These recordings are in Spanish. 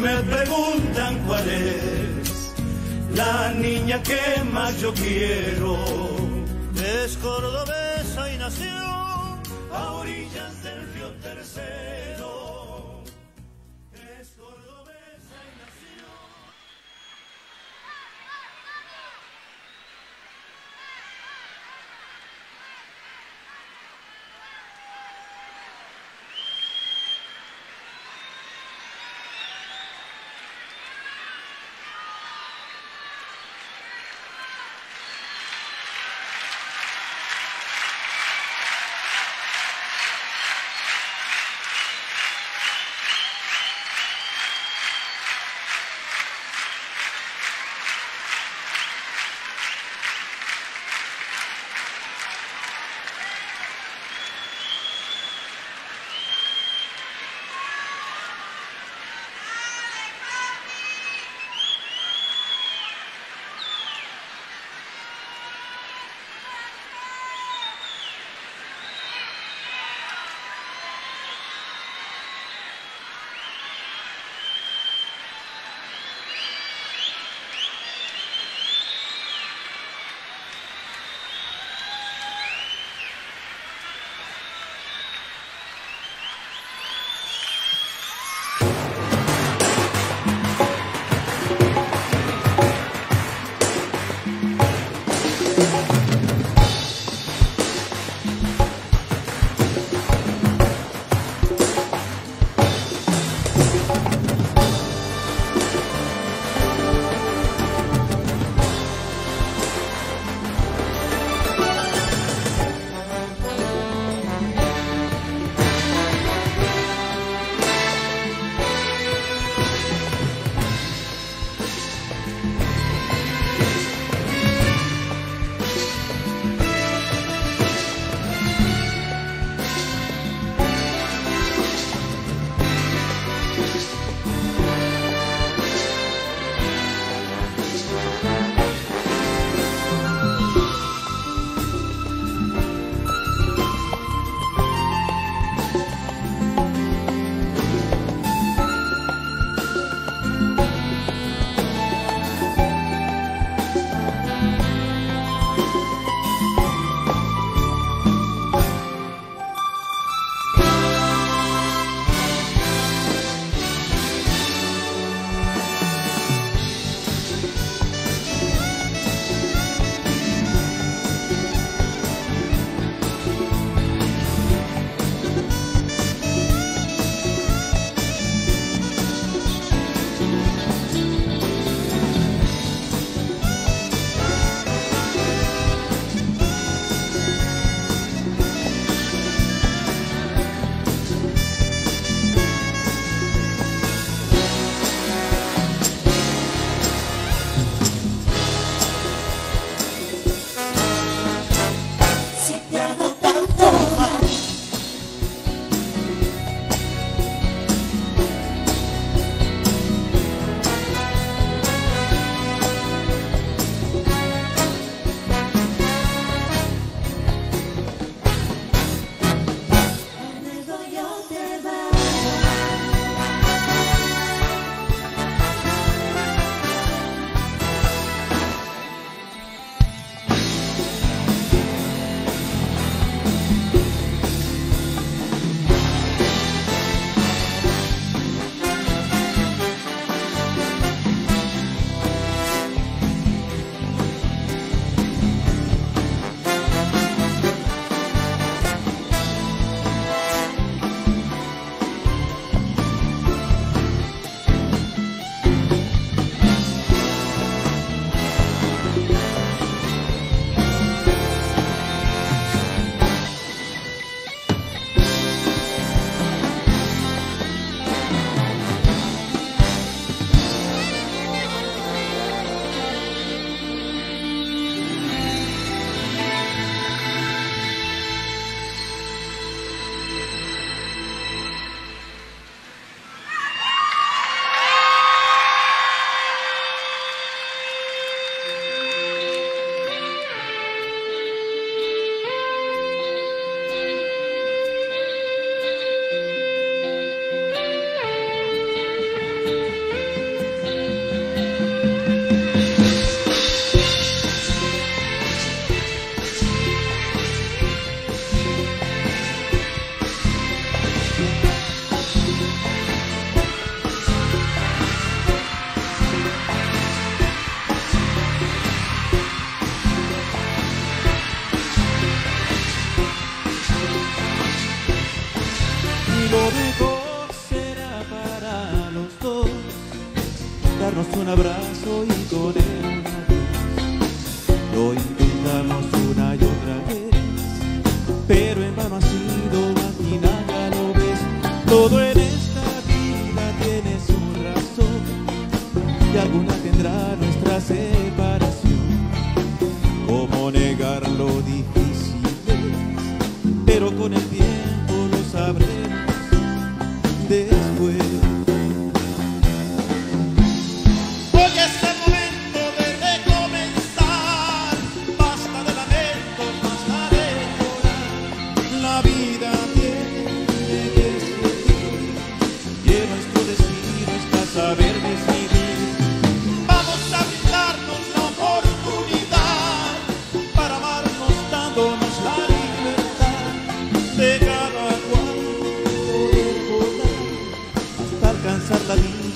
me preguntan cuál es la niña que más yo quiero. Es cordobesa y nació a orillas del río Tercero.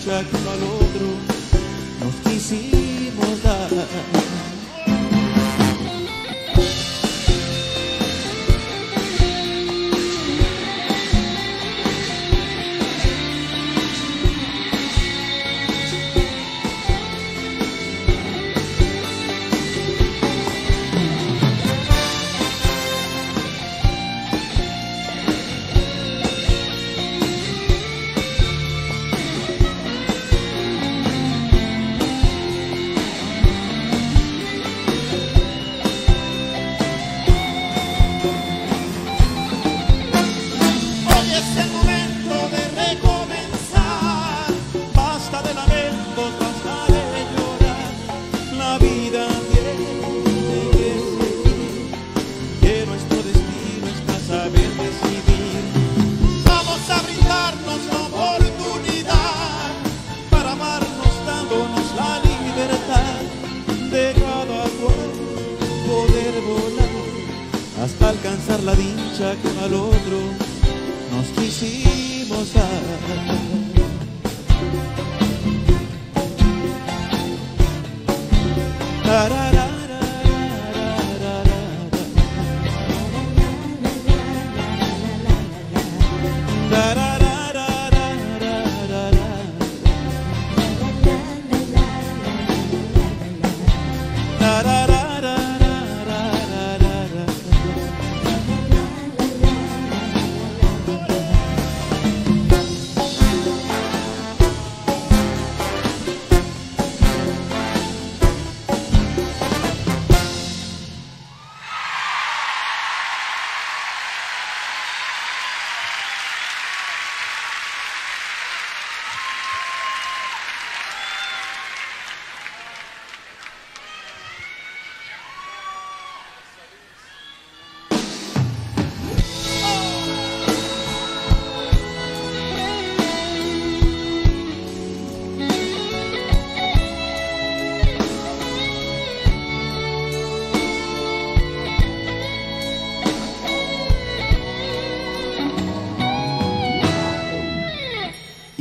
Uno al otro nos quisimos dar.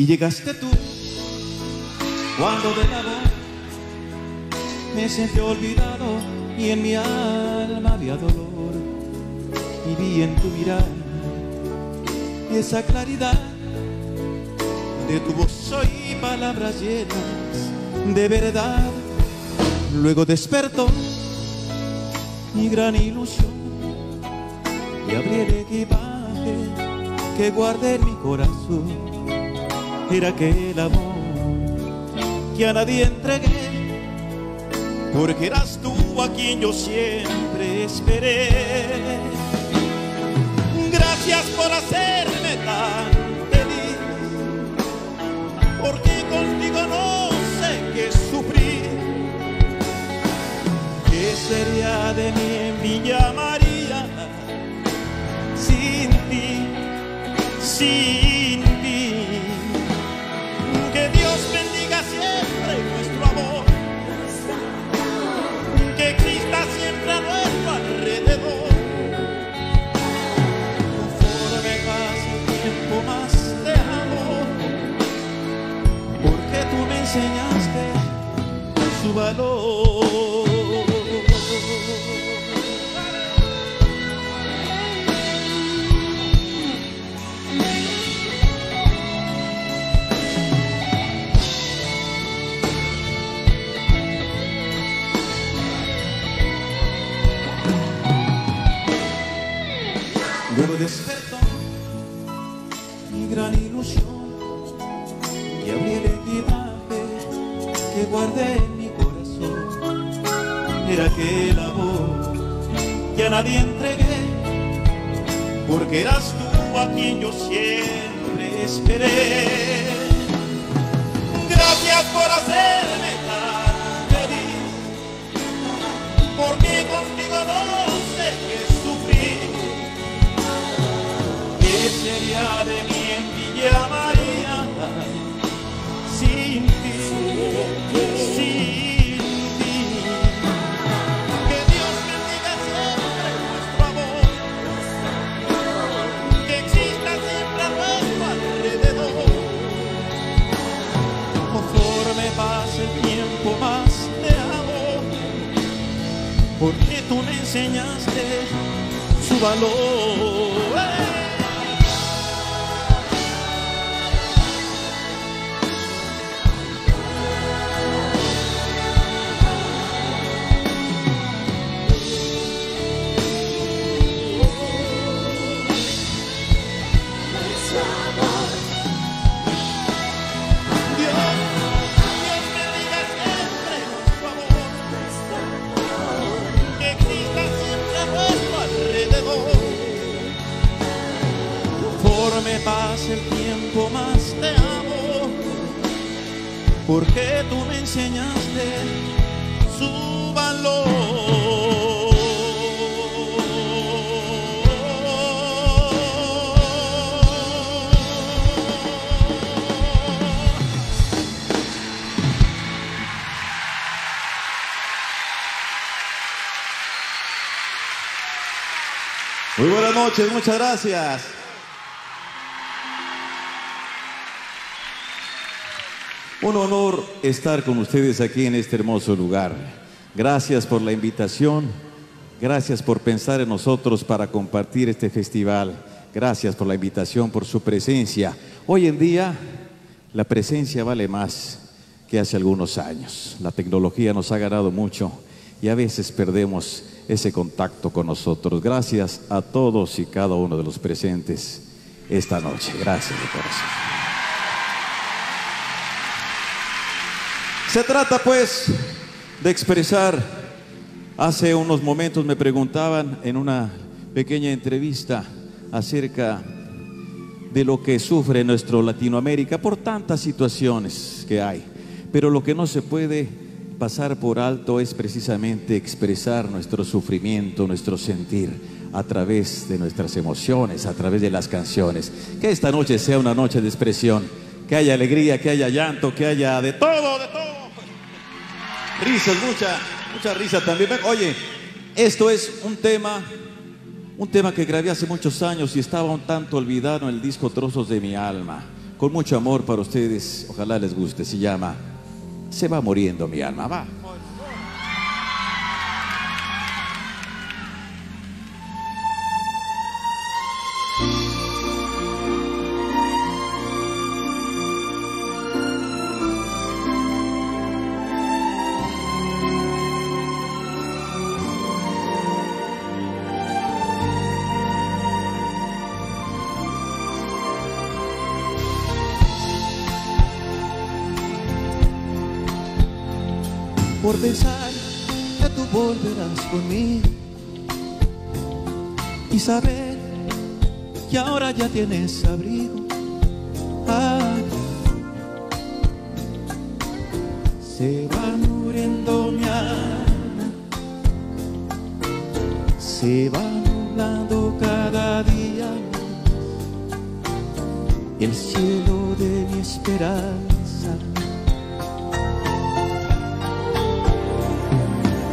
Y llegaste tú cuando de nada me sentí olvidado y en mi alma había dolor. Y vi en tu mirada esa claridad de tu voz oí palabras llenas de verdad. Luego despertó mi gran ilusión y abrí el equipaje que guardé en mi corazón era aquel amor que a nadie entregué, porque eras tú a quien yo siempre esperé. Gracias por hacerme tan feliz, porque contigo no sé qué sufrir. ¿Qué sería de mí en Villa María sin ti, sin su Era aquel amor que a nadie entregué, porque eras tú a quien yo siempre esperé. Gracias por hacerme tan feliz, porque contigo no sé qué sufrir. ¿Qué sería de mí en Villa María enseñaste su valor. Porque tú me enseñaste su valor. Muy buenas noches, muchas gracias. Un honor estar con ustedes aquí en este hermoso lugar. Gracias por la invitación, gracias por pensar en nosotros para compartir este festival. Gracias por la invitación, por su presencia. Hoy en día la presencia vale más que hace algunos años. La tecnología nos ha ganado mucho y a veces perdemos ese contacto con nosotros. Gracias a todos y cada uno de los presentes esta noche. Gracias de corazón. Se trata pues de expresar, hace unos momentos me preguntaban en una pequeña entrevista acerca de lo que sufre nuestro Latinoamérica por tantas situaciones que hay. Pero lo que no se puede pasar por alto es precisamente expresar nuestro sufrimiento, nuestro sentir a través de nuestras emociones, a través de las canciones. Que esta noche sea una noche de expresión, que haya alegría, que haya llanto, que haya de todo, de todo. Risas, mucha, mucha risa también. Oye, esto es un tema, un tema que grabé hace muchos años y estaba un tanto olvidado en el disco Trozos de mi alma. Con mucho amor para ustedes, ojalá les guste. Se llama Se va muriendo mi alma. Va. Y saber que ahora ya tienes abrigo. Se va muriendo mi alma, se va nublando cada día más el cielo de mi esperanza.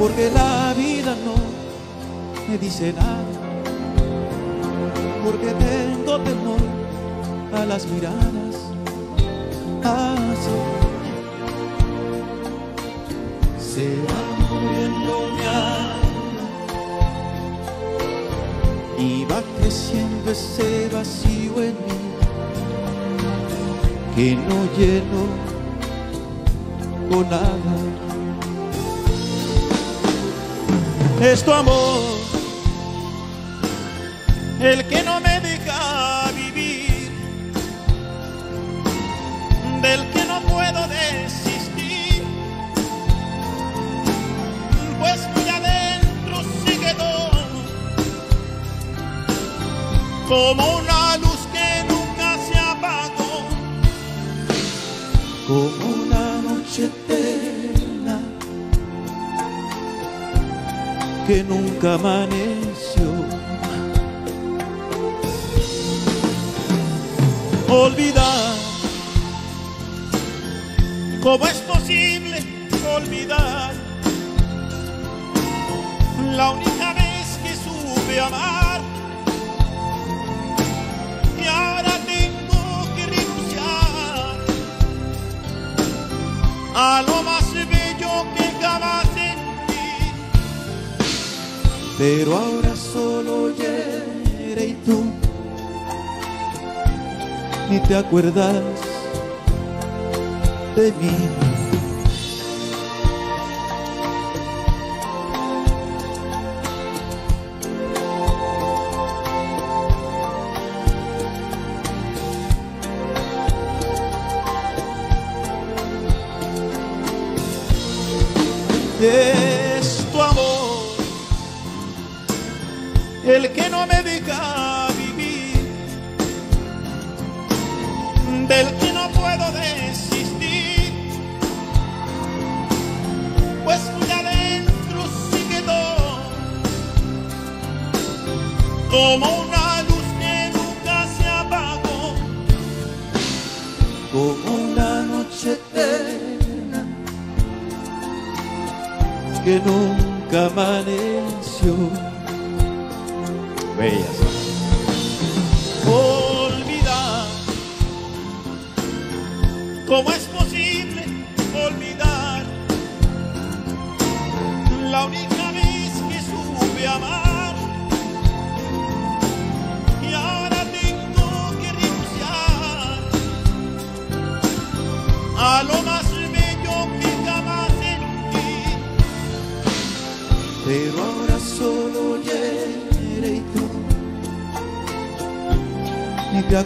porque la vida no me dice nada, a las miradas. Así se va muriendo mi alma y va creciendo ese vacío en mí que no lleno con nada. Es tu amor el que no como una luz que nunca se apagó. como una noche eterna que nunca amaneció. olvidar. ¿Cómo es posible olvidar la única vez que supe amar? A lo más bello que jamás sentí. Pero ahora solo hiere y tú ni te acuerdas de mí.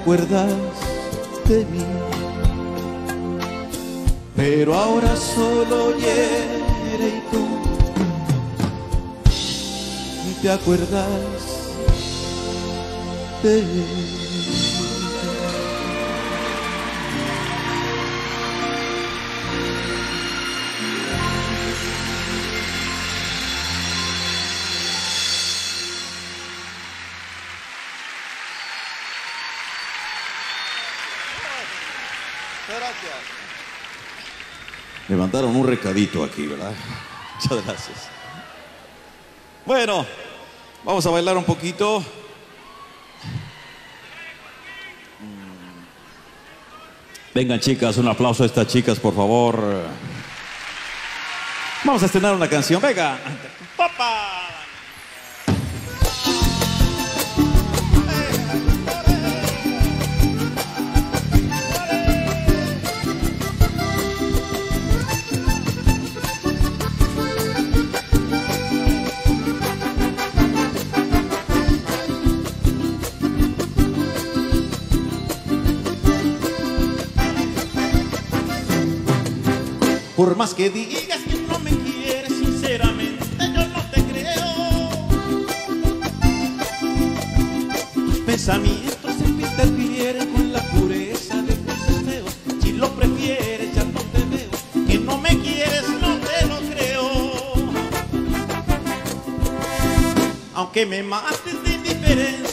Acuerdas de mí. Pero ahora solo hiere y tú te acuerdas de mí. Mandaron un recadito aquí, ¿verdad? Muchas gracias. Bueno, vamos a bailar un poquito. Vengan chicas, un aplauso a estas chicas, por favor. Vamos a estrenar una canción, venga. ¡Papá! Por más que digas que no me quieres, sinceramente yo no te creo. Tus pensamientos en mí interfieren con la pureza de tus deseos. Si lo prefieres, ya no te veo. Que no me quieres, no te lo creo. Aunque me mates de indiferencia,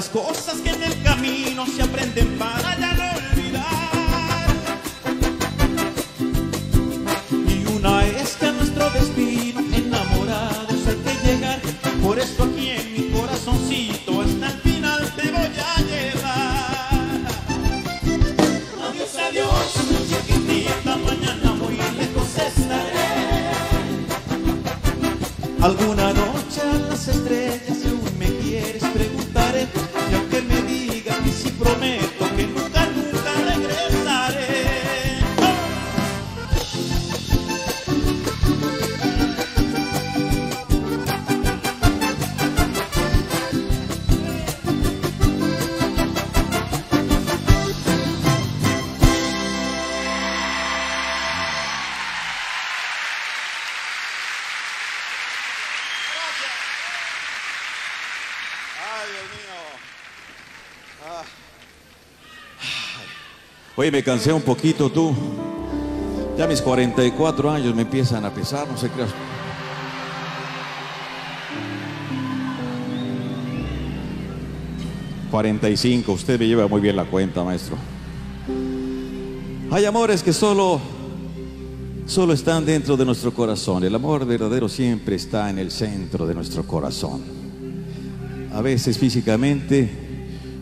muchas cosas Oye, me cansé un poquito tú. Ya mis 44 años me empiezan a pesar, no sé qué. 45, usted me lleva muy bien la cuenta, maestro. Hay amores que solo solo están dentro de nuestro corazón. El amor verdadero siempre está en el centro de nuestro corazón. A veces físicamente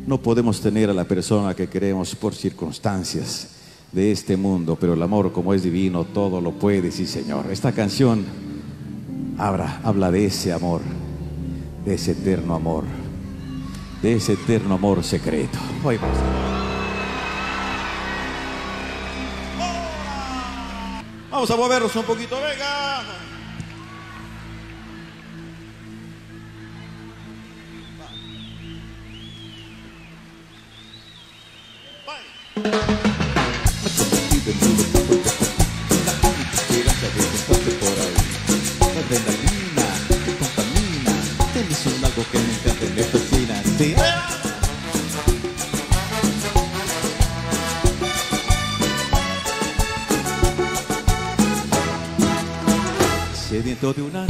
no podemos tener a la persona que queremos por circunstancias de este mundo, pero el amor como es divino, todo lo puede, sí Señor. Esta canción habla, habla de ese amor, de ese eterno amor, de ese eterno amor secreto. Oye, maestro. Vamos a movernos un poquito, venga. Sediento de una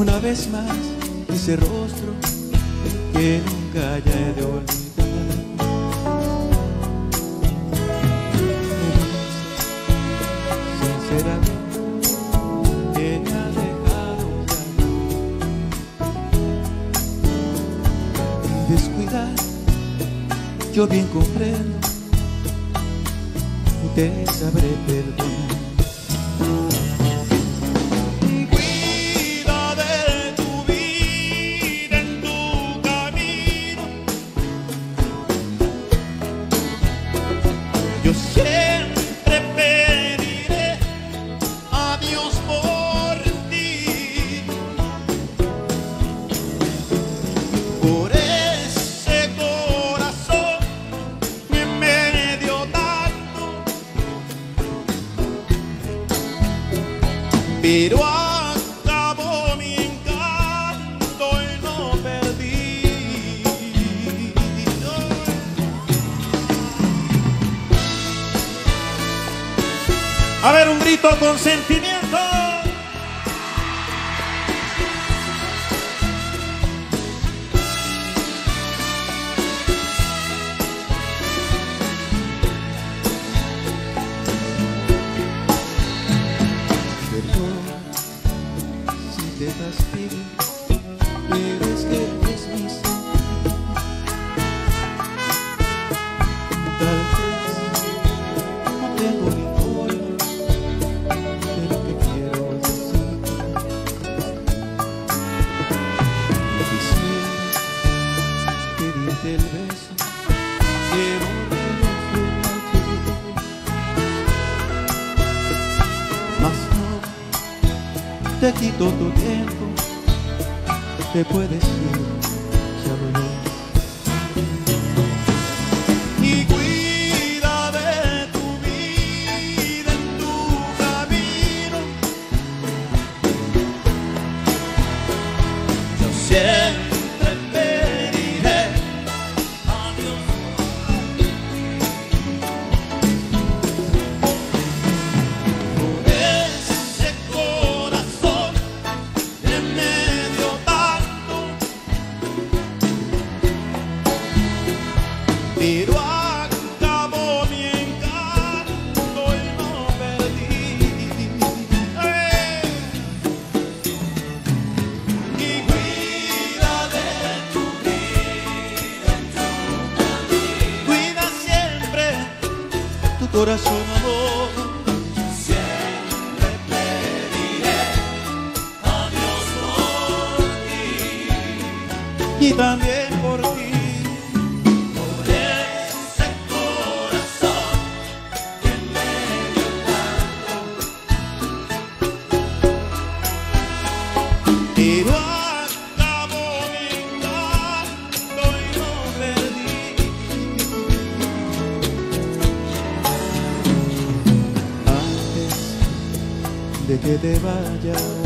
una vez más ese rostro que nunca ya he de olvidar. Sinceramente, que me ha dejado ya. El descuidar, yo bien comprendo y te sabré perdonar. Te vayas.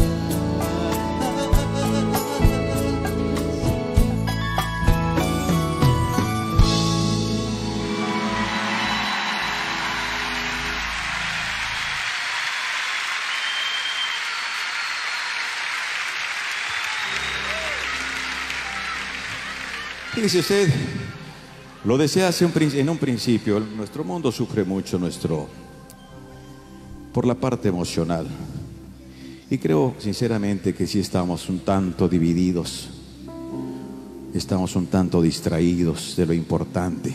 Dice usted, lo decía hace un, en un principio, nuestro mundo sufre mucho nuestro, por la parte emocional. Y creo sinceramente que sí estamos un tanto divididos, estamos un tanto distraídos de lo importante,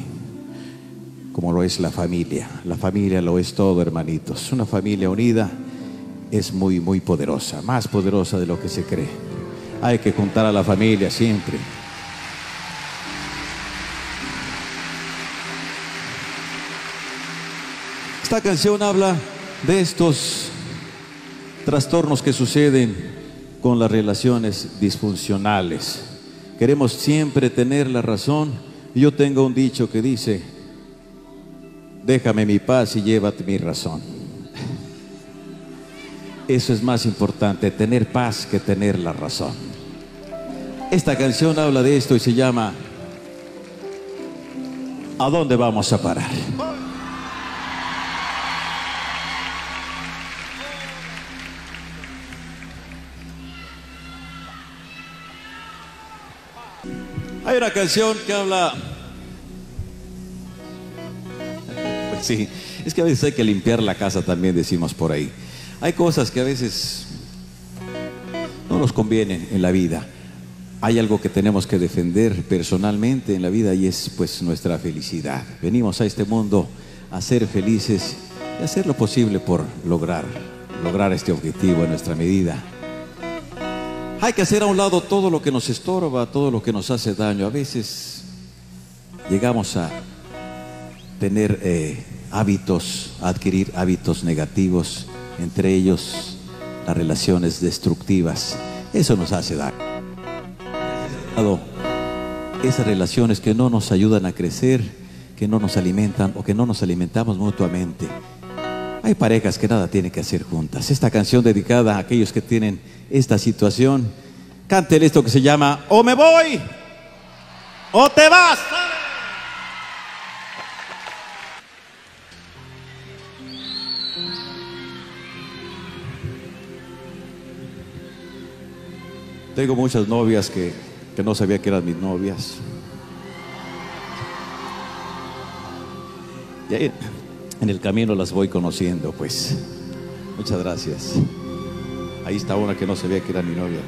como lo es la familia. La familia lo es todo, hermanitos. Una familia unida es muy, muy poderosa, más poderosa de lo que se cree. Hay que juntar a la familia siempre. Esta canción habla de estos trastornos que suceden con las relaciones disfuncionales. Queremos siempre tener la razón. Yo tengo un dicho que dice, déjame mi paz y llévate mi razón. Eso es más importante, tener paz que tener la razón. Esta canción habla de esto y se llama ¿A dónde vamos a parar? Hay una canción que habla... Pues sí, es que a veces hay que limpiar la casa también, decimos por ahí. Hay cosas que a veces no nos convienen en la vida. Hay algo que tenemos que defender personalmente en la vida y es pues nuestra felicidad. Venimos a este mundo a ser felices y hacer lo posible por lograr, lograr este objetivo en nuestra medida. Hay que hacer a un lado todo lo que nos estorba, todo lo que nos hace daño. A veces llegamos a tener eh, hábitos, a adquirir hábitos negativos, entre ellos las relaciones destructivas. Eso nos hace daño. Esas relaciones que no nos ayudan a crecer, que no nos alimentan o que no nos alimentamos mutuamente. Hay parejas que nada tienen que hacer juntas. Esta canción dedicada a aquellos que tienen esta situación, canten esto que se llama O me voy o te vas. Tengo muchas novias que, que no sabía que eran mis novias. Y ahí, en el camino las voy conociendo, pues. Muchas gracias. Ahí está una que no sabía que era mi novia.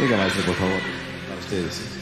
Venga, por favor, para ustedes.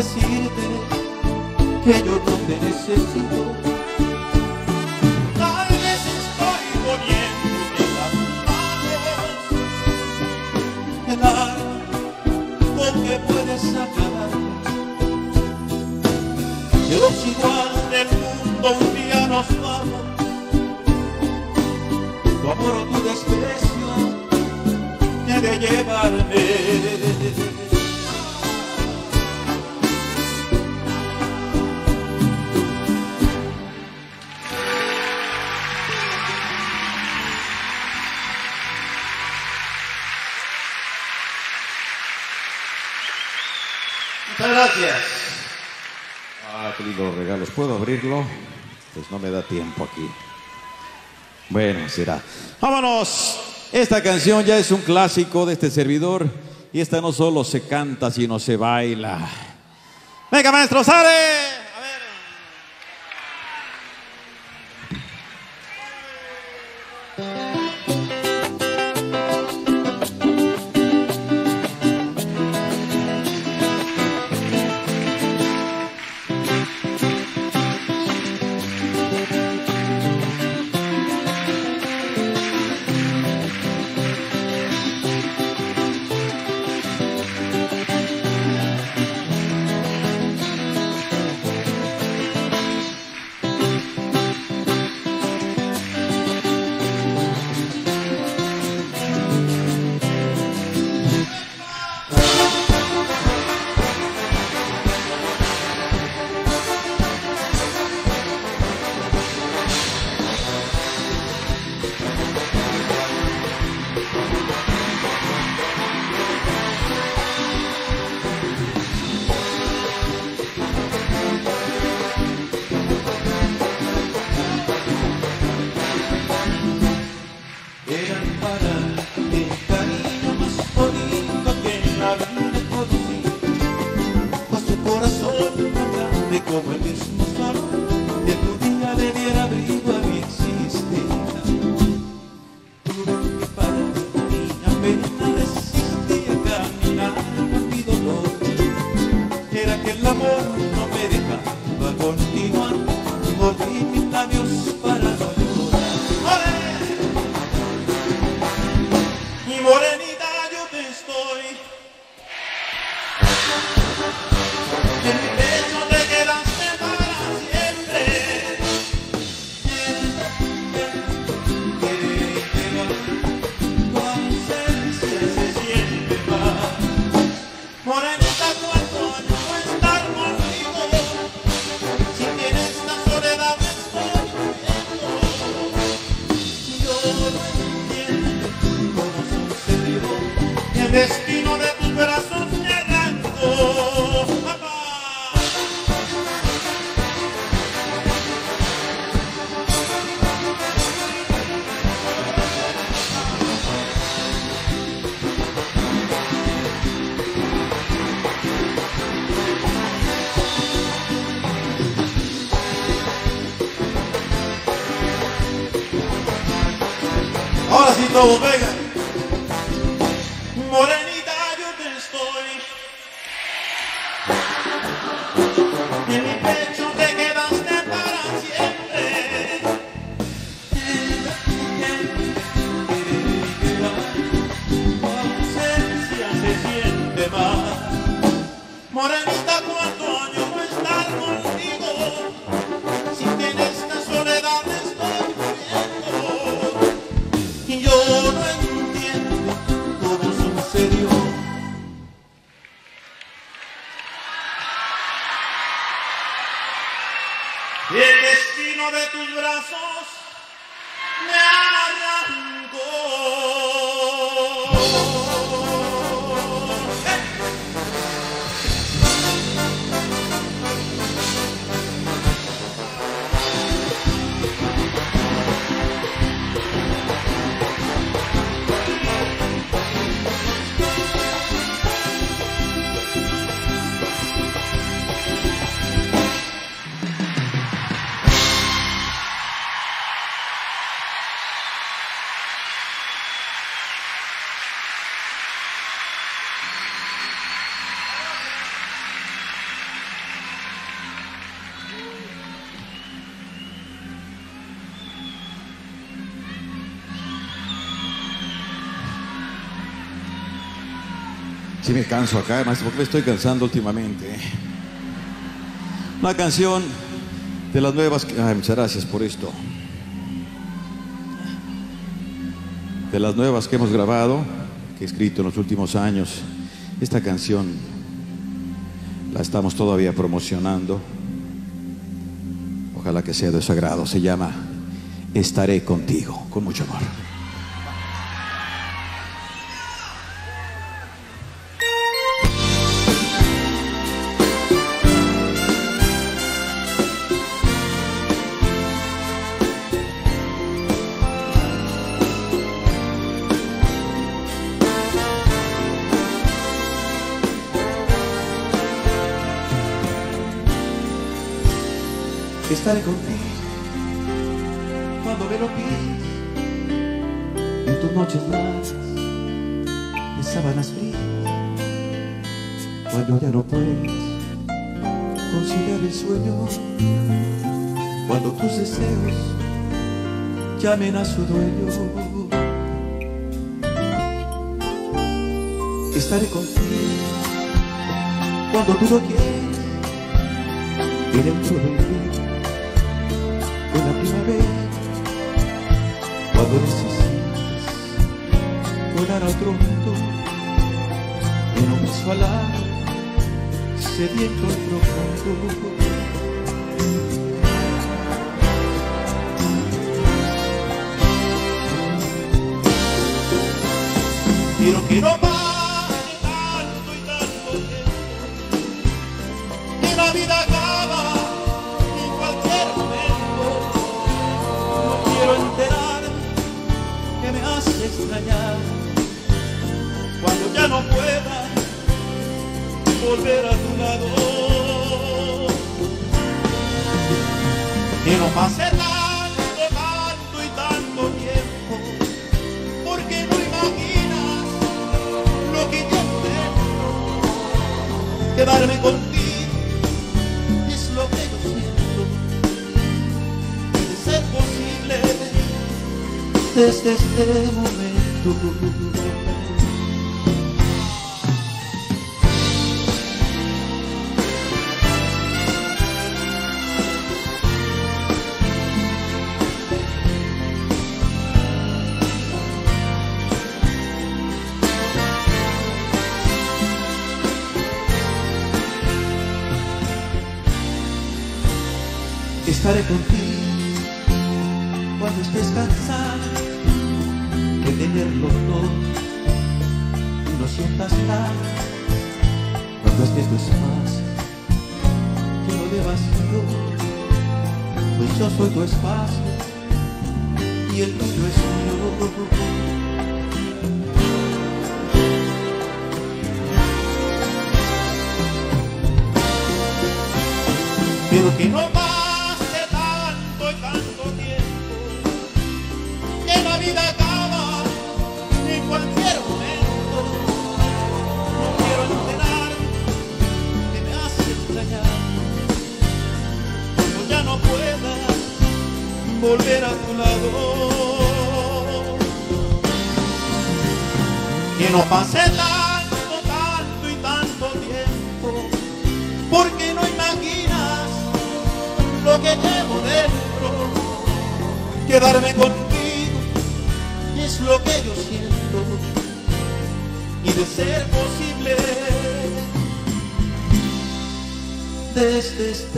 Decirte que yo no te necesito tal vez estoy poniendo en las manos el arma con que puedes acabar. Pero si igual del mundo un día nos vamos, tu amor o tu desprecio he de llevarme. Ah, qué lindos regalos. ¿Puedo abrirlo? Pues no me da tiempo aquí. Bueno, será. Vámonos. Esta canción ya es un clásico de este servidor. Y esta no solo se canta, sino se baila. Venga, maestro, sale. Destino de tus brazos llegando. Papá. Ahora sí todos, vengan. Canso acá, además, porque me estoy cansando últimamente. Una canción de las nuevas... Ay, muchas gracias por esto. De las nuevas que hemos grabado, que he escrito en los últimos años. Esta canción la estamos todavía promocionando. Ojalá que sea de su agrado. Se llama Estaré contigo, con mucho amor. Llamen a su dueño. Estaré contigo cuando tú lo quieres y dentro del río de la primavera. Cuando necesitas volar a otro mundo en un beso alado sediento y profundo Quiero que no pase tanto y tanto tiempo, que la vida acaba en cualquier momento. no quiero enterar que me hace extrañar. Cuando ya no pueda volver a tu lado, que no Quedarme contigo es lo que yo siento, de ser posible desde este momento.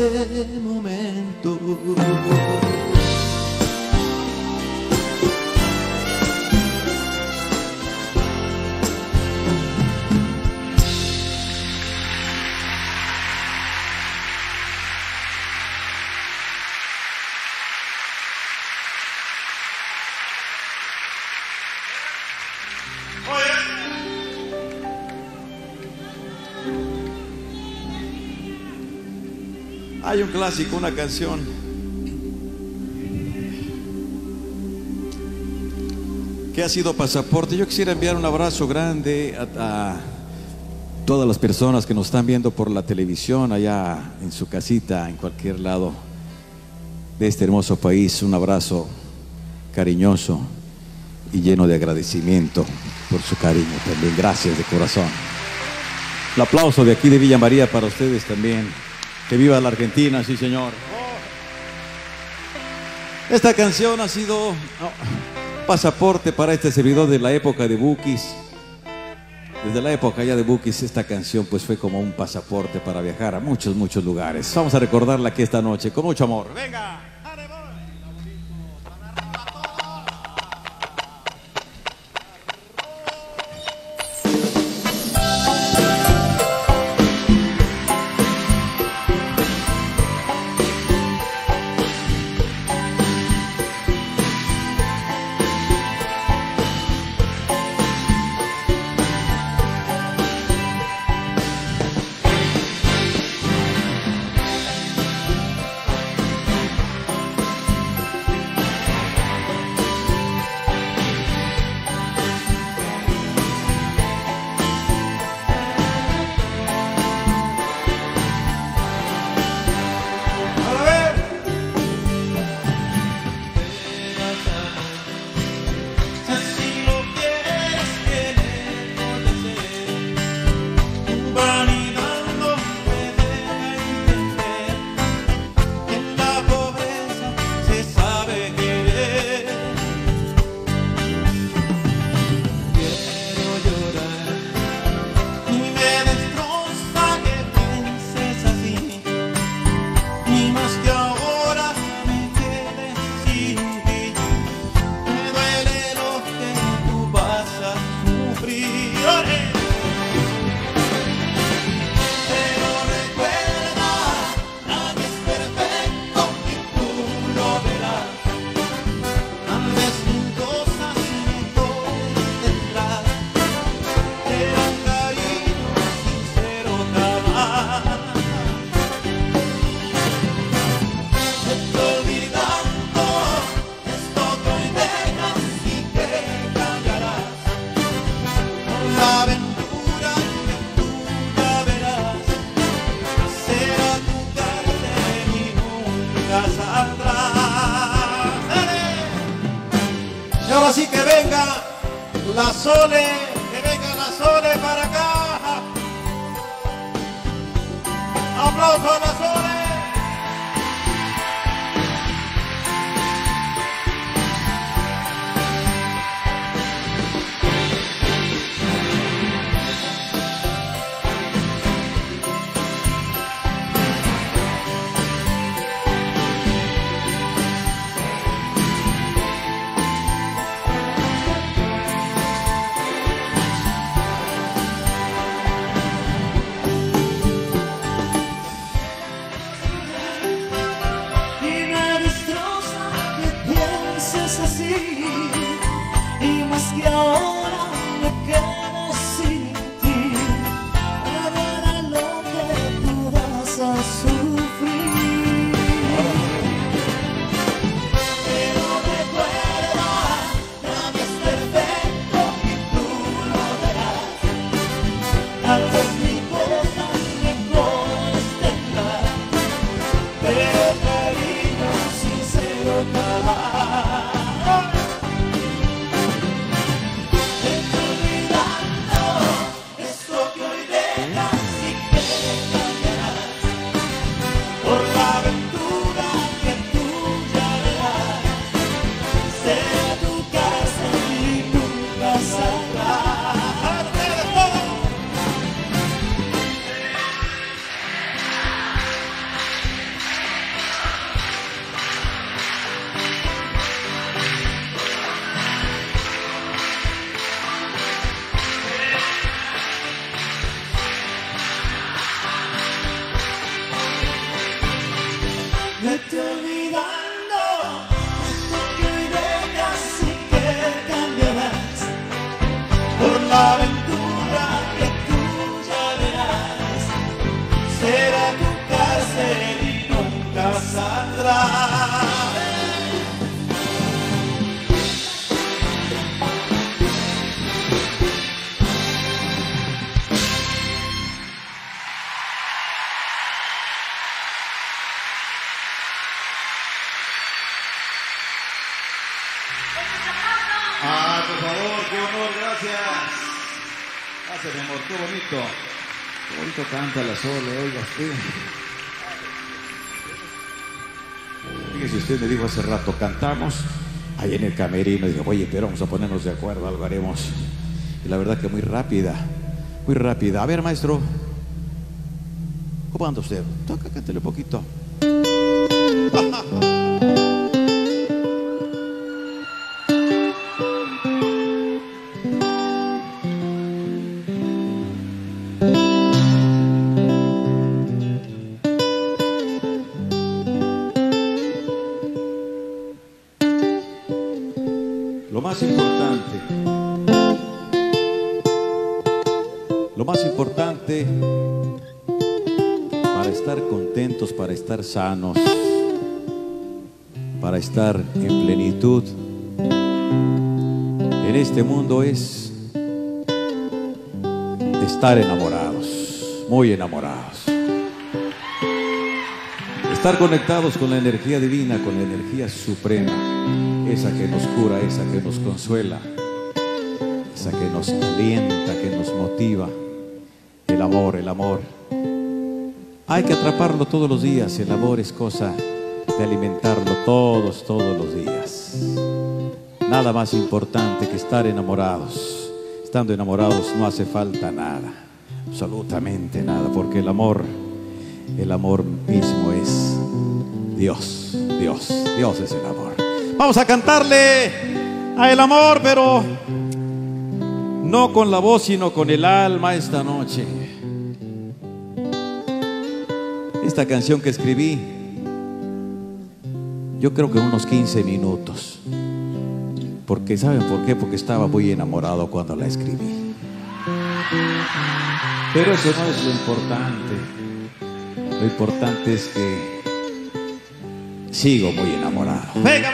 Antes Hay un clásico, una canción. que ha sido pasaporte. Yo quisiera enviar un abrazo grande a, todas las personas que nos están viendo por la televisión, allá en su casita, en cualquier lado de este hermoso país. Un abrazo cariñoso y lleno de agradecimiento por su cariño también. Gracias de corazón. El aplauso de aquí de Villa María para ustedes también. Que viva la Argentina, sí señor. Esta canción ha sido pasaporte para este servidor de la época de Bukis. Desde la época ya de Bukis, esta canción pues fue como un pasaporte para viajar a muchos, muchos lugares. Vamos a recordarla aquí esta noche con mucho amor. Venga. Qué bonito canta la sola, oiga usted. Fíjese, usted me dijo hace rato, cantamos ahí en el camerino. Y dije, oye, pero vamos a ponernos de acuerdo, algo haremos. Y la verdad que muy rápida, muy rápida. A ver, maestro, ¿cómo anda usted? Toca, cántale un poquito. Sanos, para estar en plenitud en este mundo es estar enamorados, muy enamorados. Estar conectados con la energía divina, con la energía suprema, esa que nos cura, esa que nos consuela, esa que nos calienta, que nos motiva. El amor, el amor. Hay que atraparlo todos los días. El amor es cosa de alimentarlo todos, todos los días. Nada más importante que estar enamorados. Estando enamorados no hace falta nada, absolutamente nada, porque el amor, el amor mismo es Dios, Dios, Dios es el amor. Vamos a cantarle a el amor, pero no con la voz, sino con el alma esta noche. Esta canción que escribí, yo creo que unos 15 minutos. Porque, ¿saben por qué? Porque estaba muy enamorado cuando la escribí. Pero eso no es lo importante. Lo importante es que sigo muy enamorado. Venga,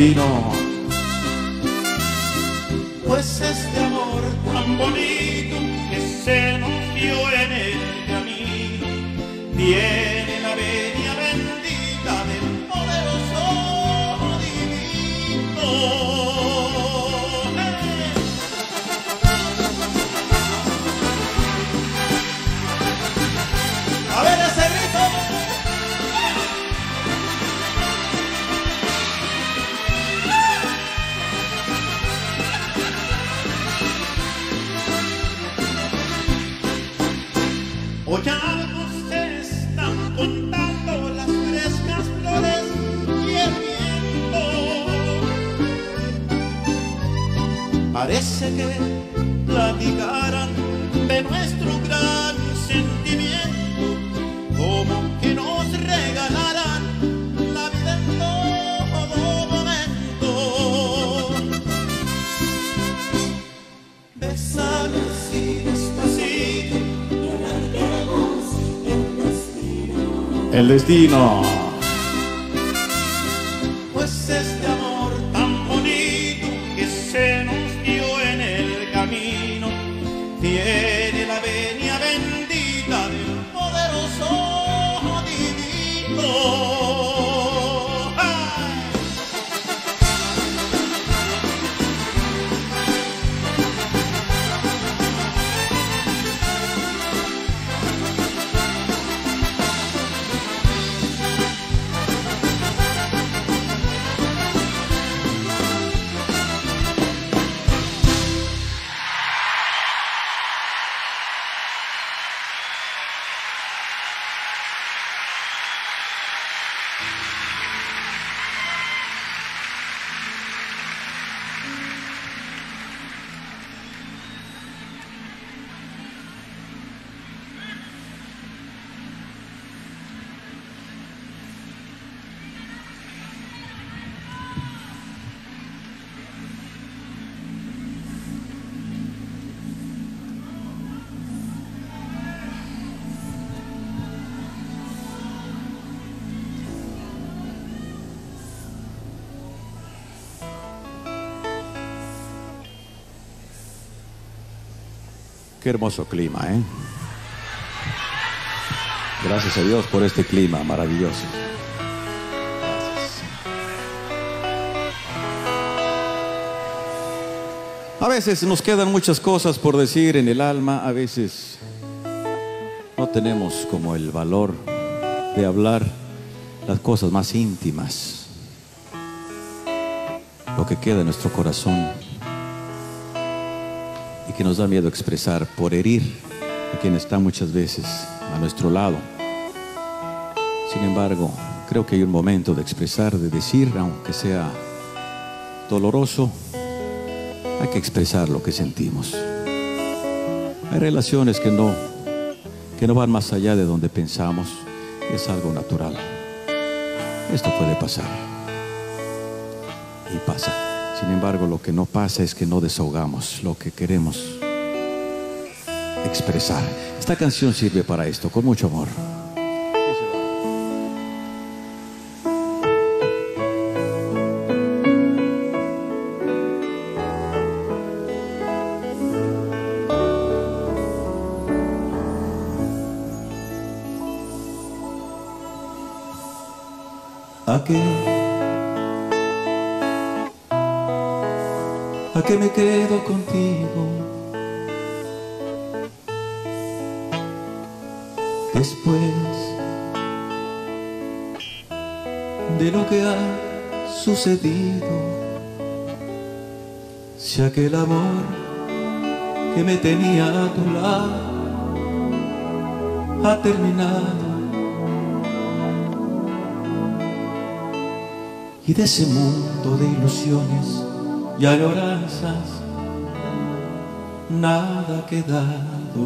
El Hoy algo están contando las frescas flores y el viento. Parece que platicaran el destino. Hermoso clima, ¿eh? Gracias a Dios por este clima maravilloso. A veces nos quedan muchas cosas por decir en el alma, a veces no tenemos como el valor de hablar las cosas más íntimas, lo que queda en nuestro corazón que nos da miedo expresar por herir a quien está muchas veces a nuestro lado. Sin embargo, creo que hay un momento de expresar, de decir, aunque sea doloroso, hay que expresar lo que sentimos. Hay relaciones que no, que no van más allá de donde pensamos. Es algo natural. Esto puede pasar. Y pasa. Sin embargo, lo que no pasa es que no desahogamos lo que queremos expresar. Esta canción sirve para esto, con mucho amor. ¿A ¿A qué me quedo contigo? Después de lo que ha sucedido, si aquel amor que me tenía a tu lado ha terminado. y de ese mundo de ilusiones y añoranzas nada quedado.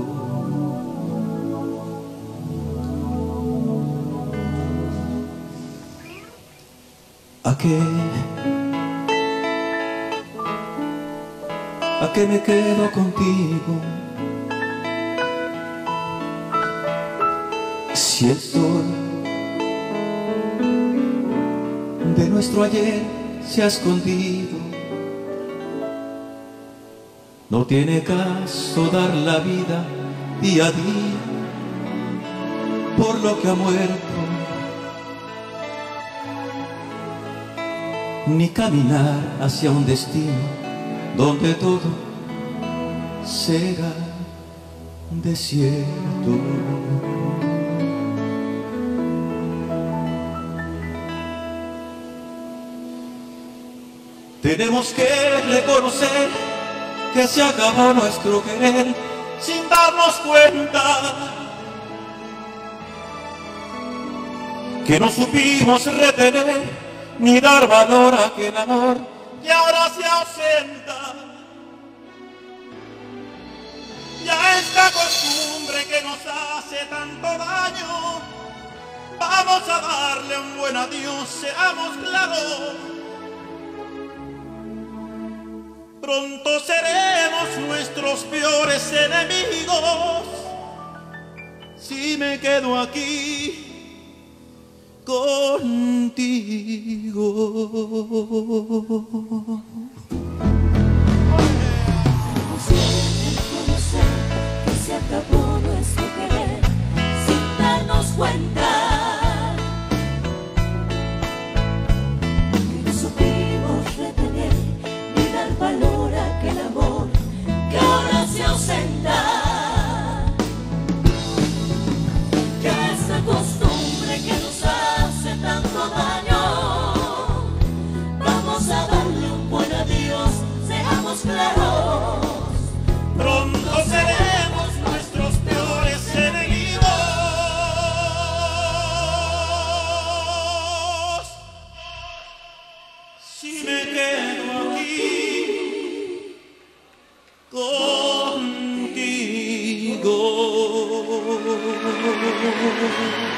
¿A qué? ¿A qué me quedo contigo? Si el sol de nuestro ayer se ha escondido. No tiene caso dar la vida día a día por lo que ha muerto, ni caminar hacia un destino donde todo será desierto. Tenemos que reconocer que se acabó nuestro querer sin darnos cuenta. Que no supimos retener ni dar valor a aquel amor que ahora se ausenta. Ya esta costumbre que nos hace tanto daño, vamos a darle un buen adiós, seamos claros. Pronto seremos nuestros peores enemigos si me quedo aquí contigo. reconocer que se acabó nuestro querer sin darnos cuenta. Ahora you.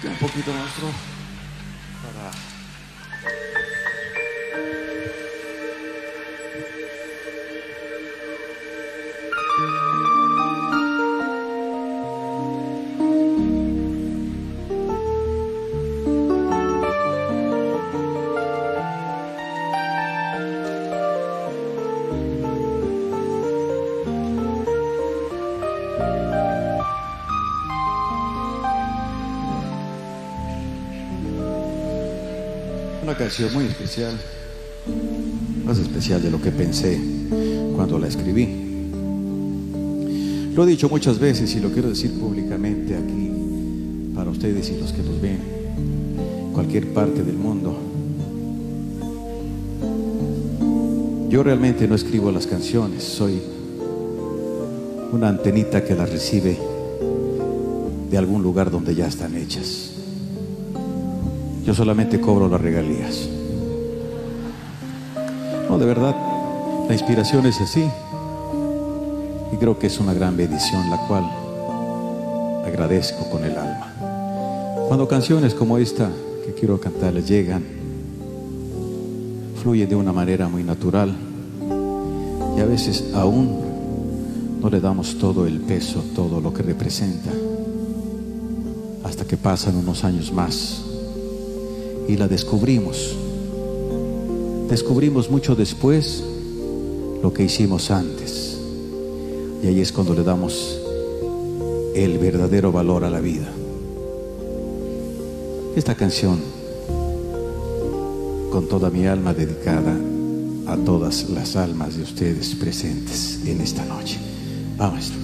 Un poquito nuestro para canción muy especial, más especial de lo que pensé cuando la escribí. Lo he dicho muchas veces y lo quiero decir públicamente aquí para ustedes y los que nos ven en cualquier parte del mundo. Yo realmente no escribo las canciones, soy una antenita que las recibe de algún lugar donde ya están hechas. Yo solamente cobro las regalías. No, de verdad, la inspiración es así. Y creo que es una gran bendición, la cual agradezco con el alma. Cuando canciones como esta que quiero cantarles llegan, fluyen de una manera muy natural. Y a veces aún no le damos todo el peso, todo lo que representa, hasta que pasan unos años más y la descubrimos. Descubrimos mucho después lo que hicimos antes. Y ahí es cuando le damos el verdadero valor a la vida. Esta canción, con toda mi alma dedicada a todas las almas de ustedes presentes en esta noche. Vamos.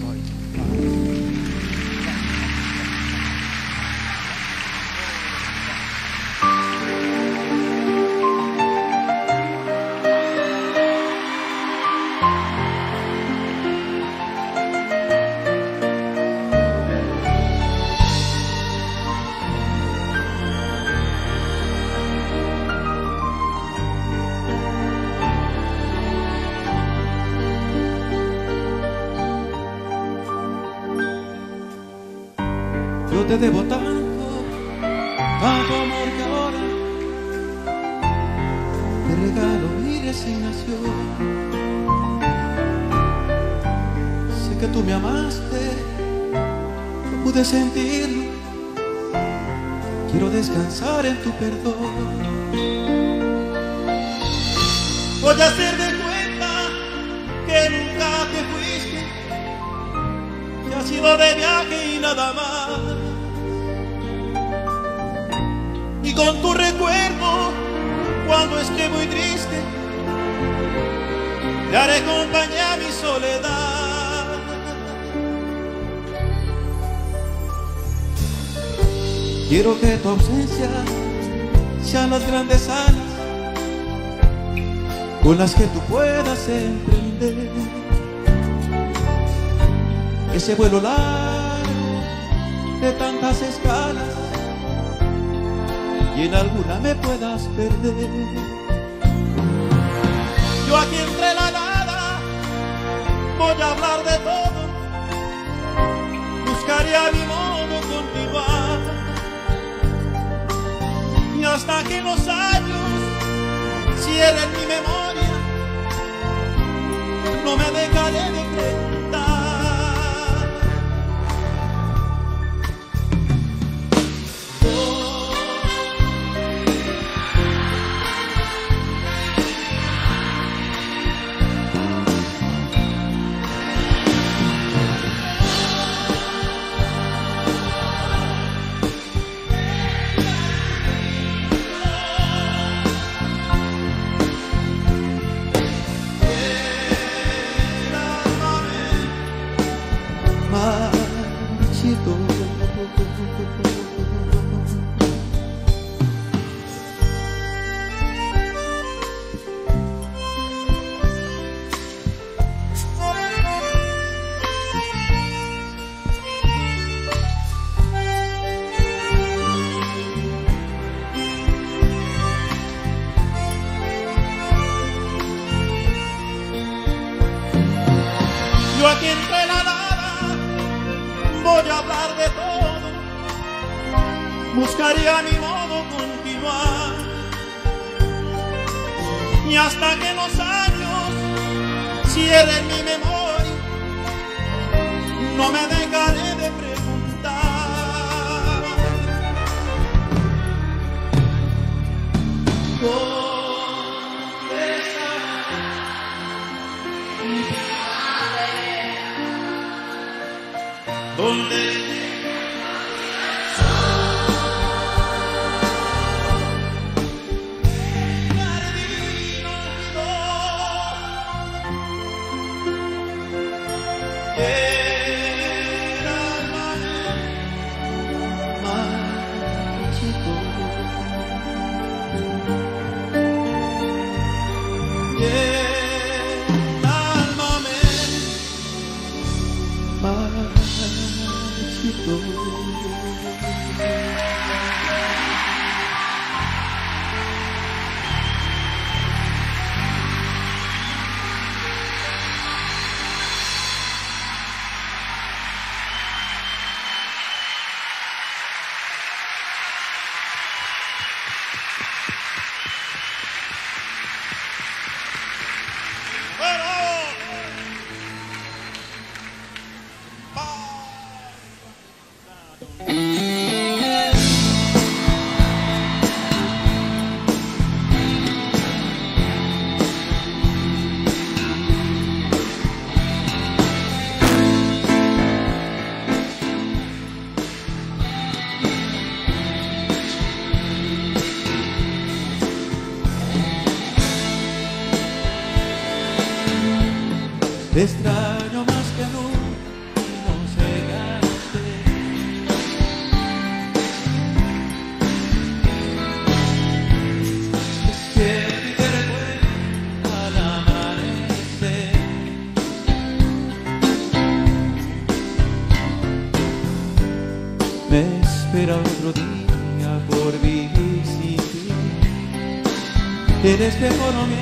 Quiero que tu ausencia sean las grandes alas con las que tú puedas emprender ese vuelo largo de tantas escalas y en alguna me puedas perder. Yo aquí entre la voy a hablar de todo, buscaré a mi modo continuar y hasta que los años cierren mi memoria no me dejaré de intentar. Eres que por no mientes,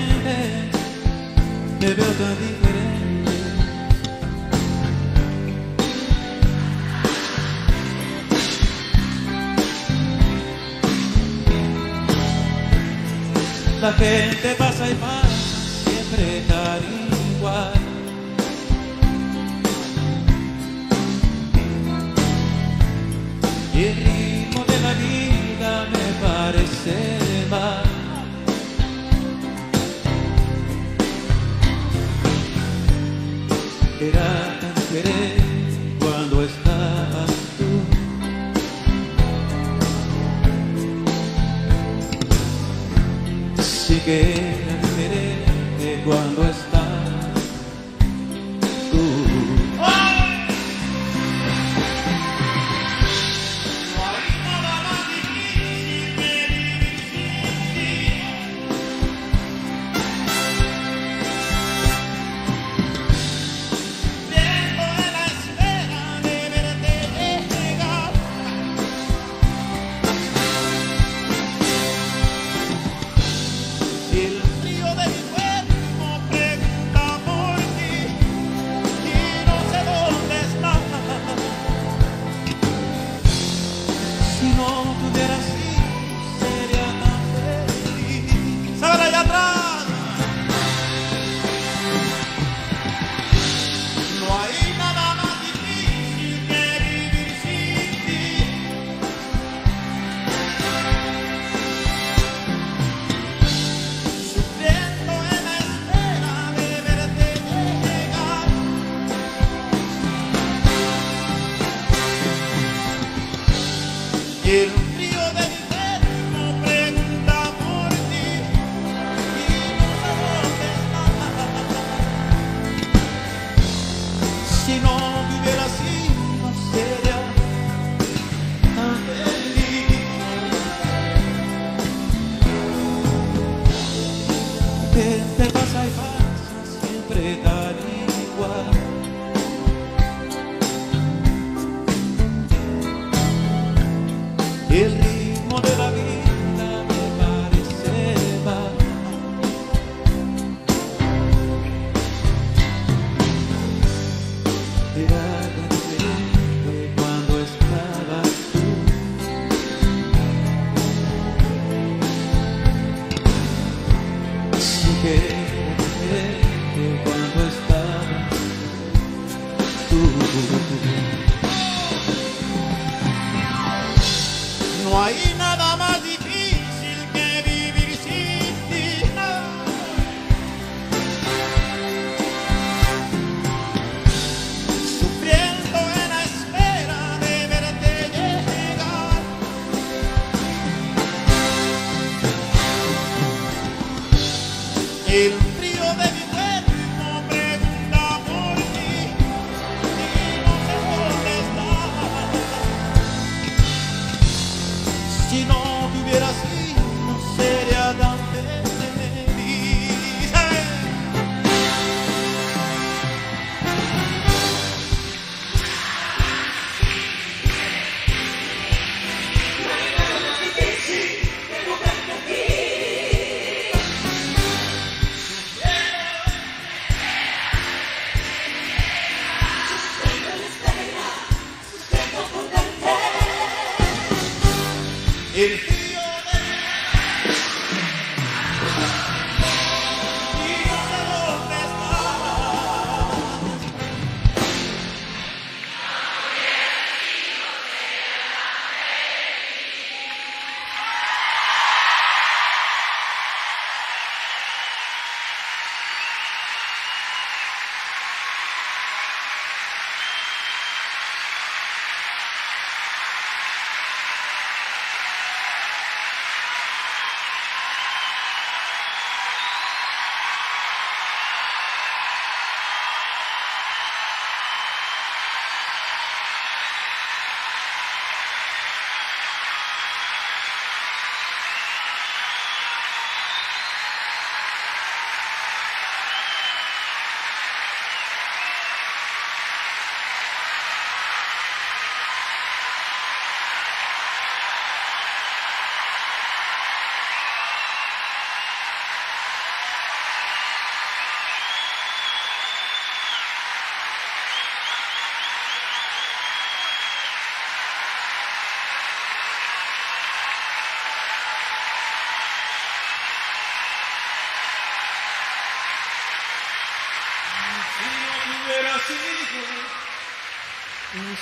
preta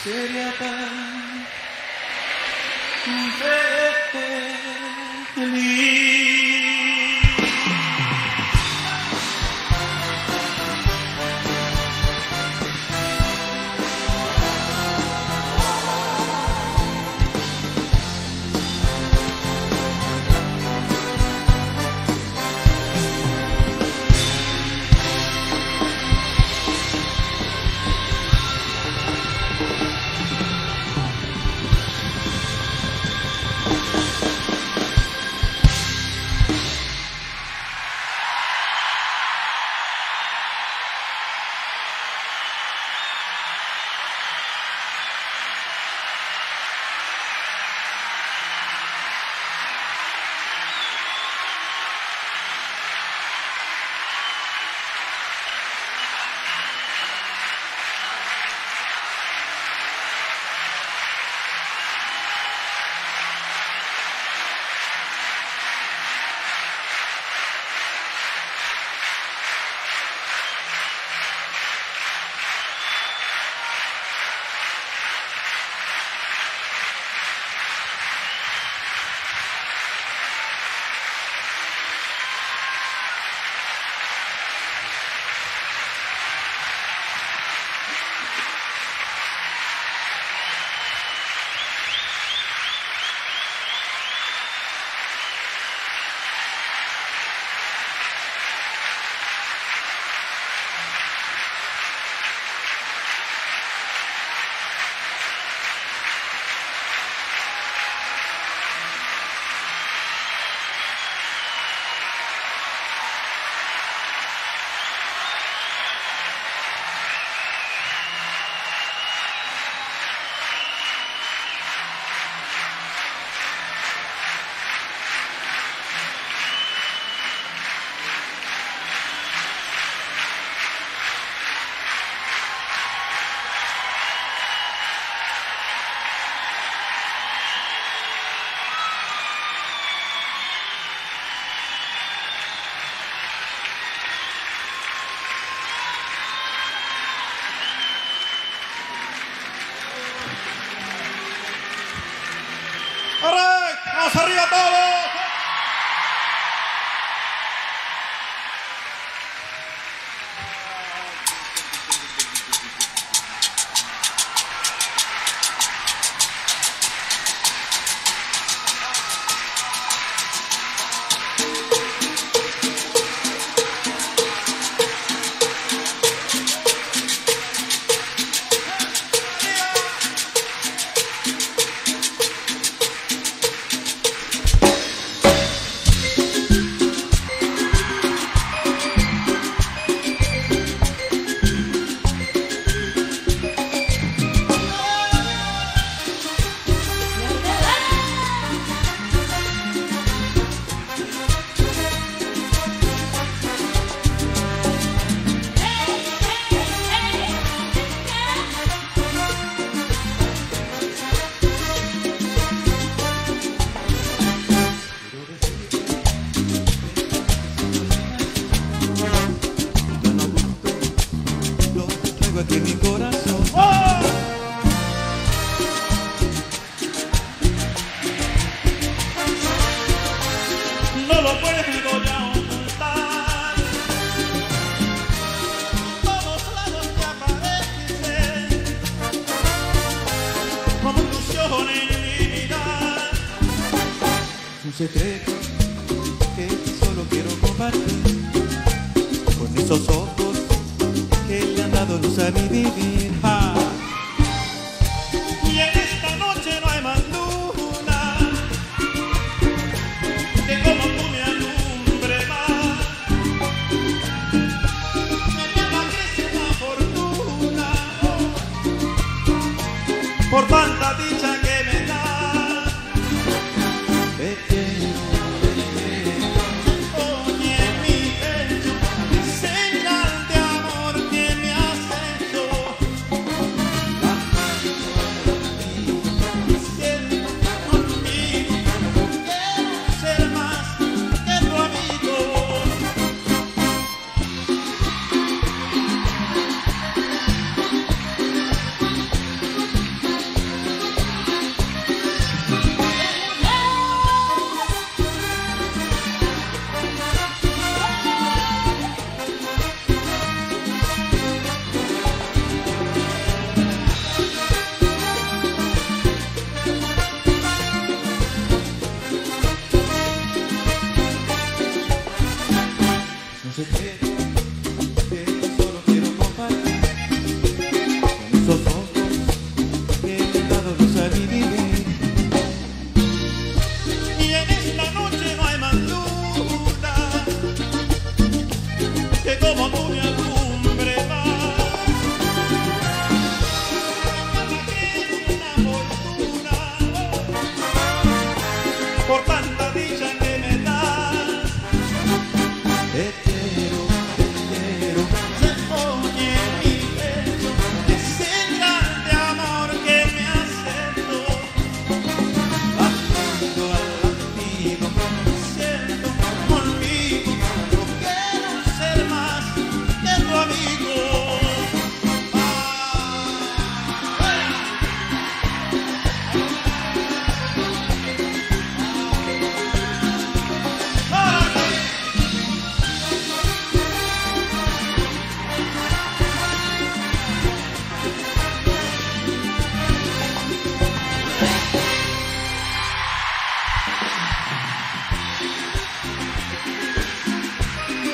no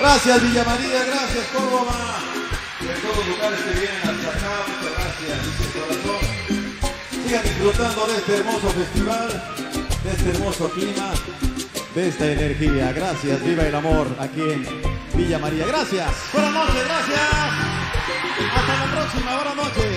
Gracias Villa María, gracias Córdoba. De todos los lugares que vienen hasta acá, muchas gracias, dice corazón. Sigan disfrutando de este hermoso festival, de este hermoso clima, de esta energía. Gracias, viva el amor aquí en Villa María. Gracias. Buenas noches, gracias. Hasta la próxima, buenas noches.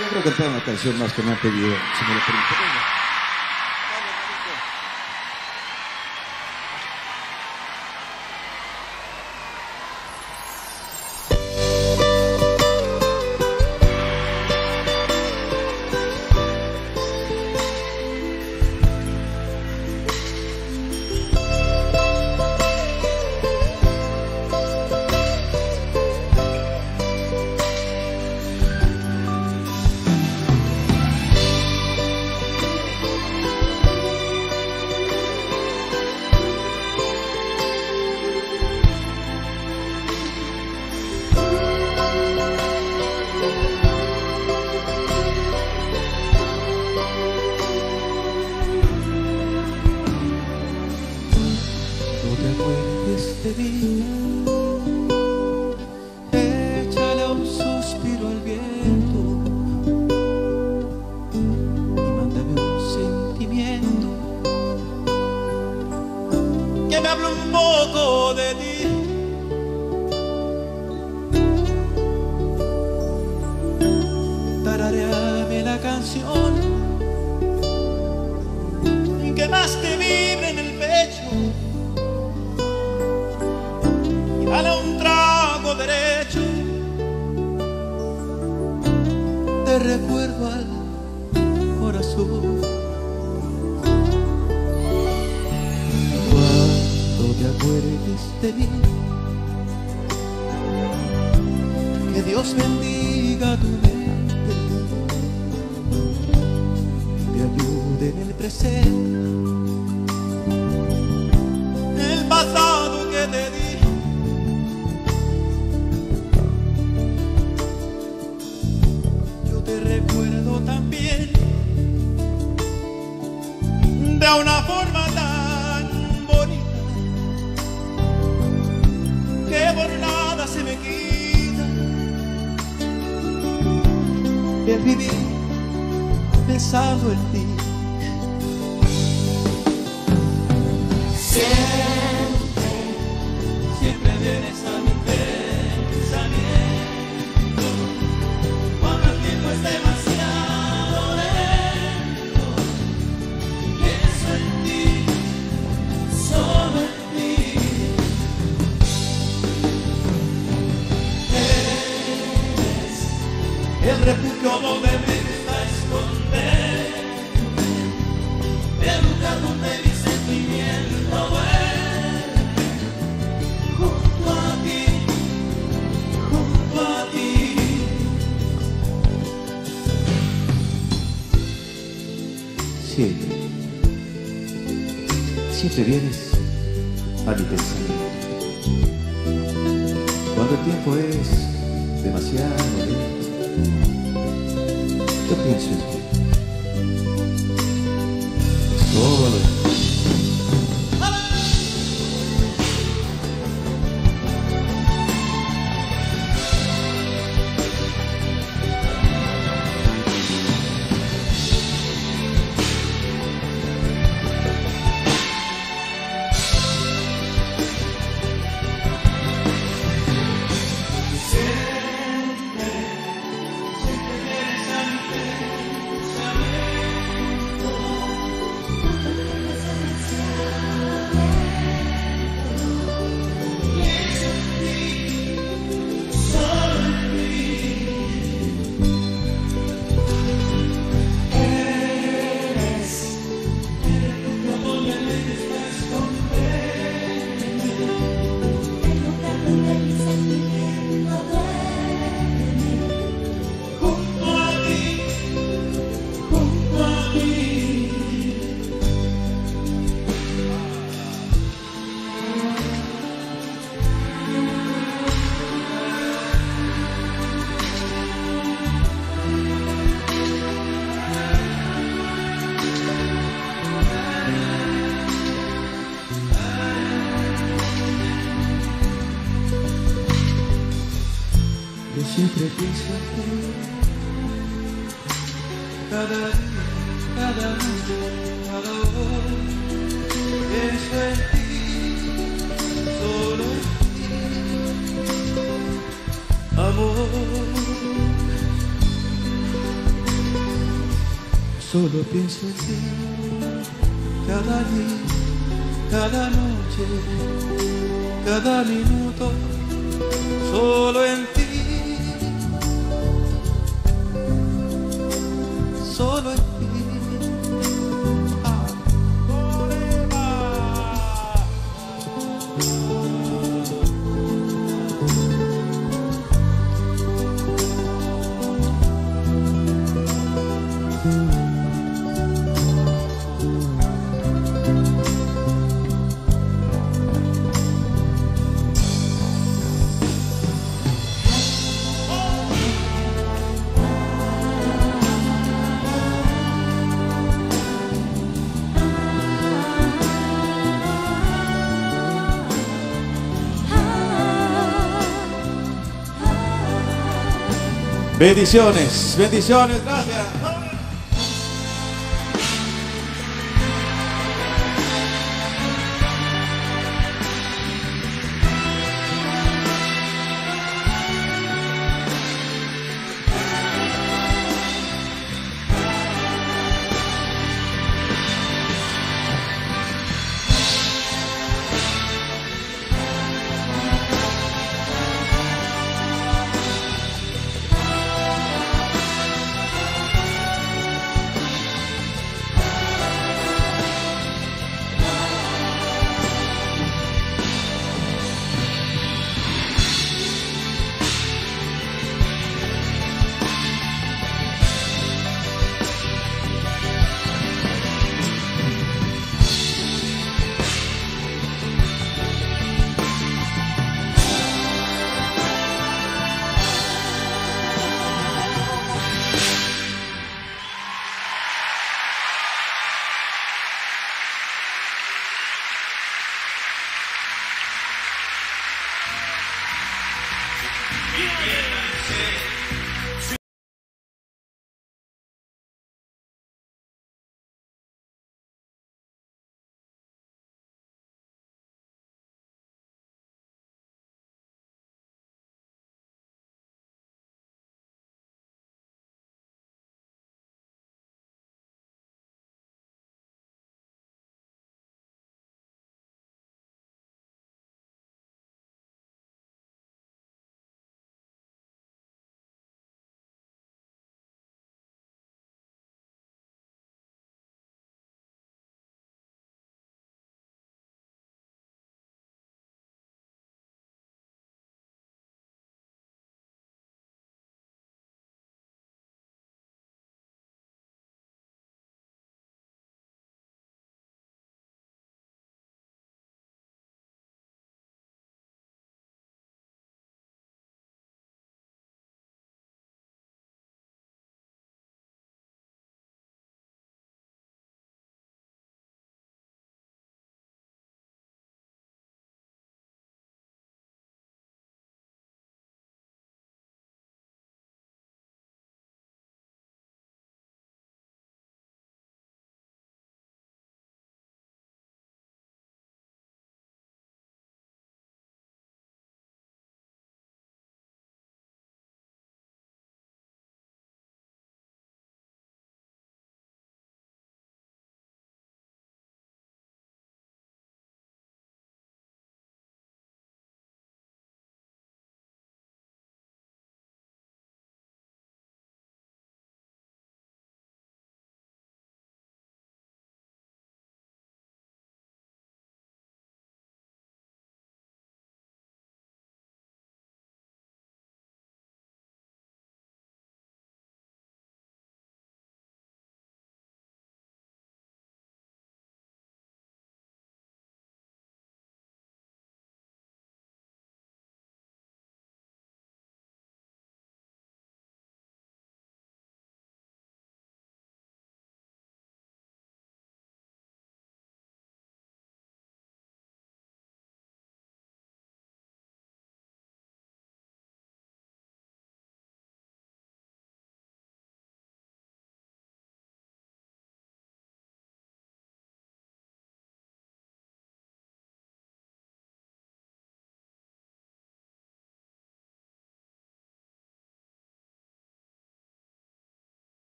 yo creo que tengo una canción más que me han pedido, si me lo permiten. vivir pensando en ti. Siempre ¿Cómo me vienes a esconder? Del lugar donde mi sentimiento es Junto a ti, junto a ti. Siempre, siempre vienes a mi pensamiento Cuando el tiempo es demasiado lento принципе. Сволочь. Bendiciones, bendiciones, gracias.